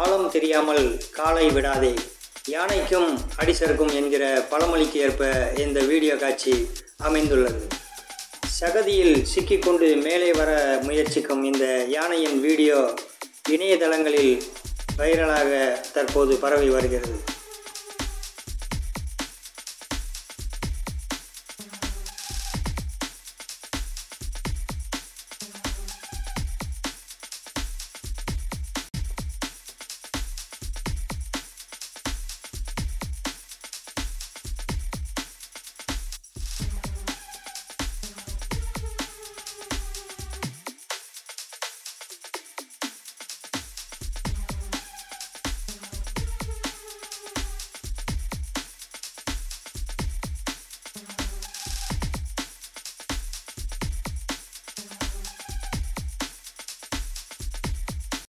ஆழம் தெரியாமல் காலை விடாதே. யானைக்கும் அடிசருக்கும் என்கிற பழமொழிக்கு ஏற்ப இந்த வீடியோ காட்சி அமைந்துள்ளது. சகதியில் சிக்கிக்கொண்டு மேலே வர முயற்சிக்கும் இந்த யானையின் வீடியோ இணையதளங்களில் வைரலாக தற்போது பரவி வருகிறது.